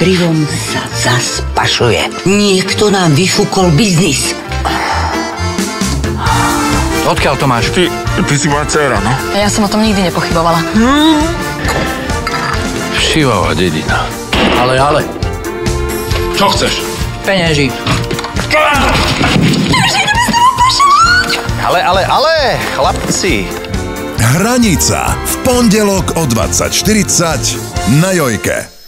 krivom sa zaspašuje. Niekto nám vyfúkol biznis. Odkiaľ to máš? Ty, ty si moja dcera, no? Ja som o tom nikdy nepochybovala. Hmm. Šivavá dedina. Ale, ale. Čo chceš? Peňaží. Ale, ale, ale, chlapci. Hranica v pondelok o 20.40 na Jojke.